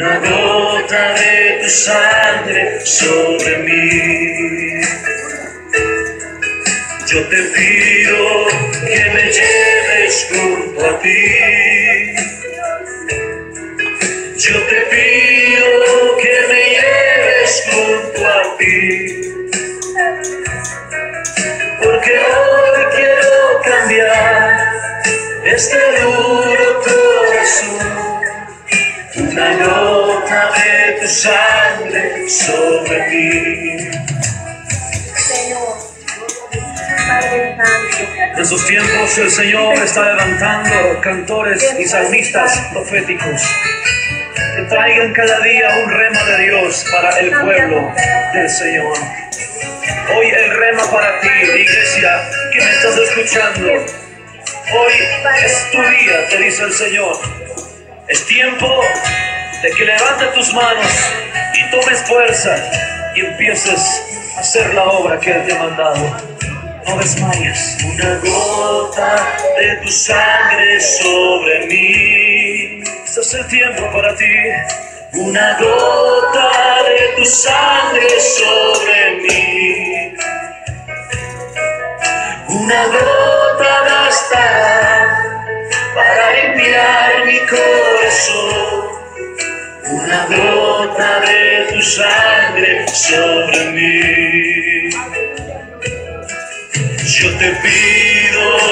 una gota de tu sangre sobre mí. Yo te pido que me lleves junto a ti. Yo te pido que me lleves junto a ti. Porque hoy quiero cambiar este duro corazón. De tu sangre sobre mí. Señor, Padre Santo, En sus tiempos el Señor está levantando cantores y salmistas proféticos que traigan cada día un rema de Dios para el pueblo del Señor. Hoy el rema para ti, iglesia, que me estás escuchando. Hoy es tu día, te dice el Señor. Es tiempo de que levantes tus manos y tomes fuerza y empieces a hacer la obra que Él te ha mandado. No desmayes. Una gota de tu sangre sobre mí. Este es el tiempo para ti. Una gota de tu sangre sobre mí. Una gota bastará para limpiar mi corazón. Una gota de tu sangre sobre mí. Yo te pido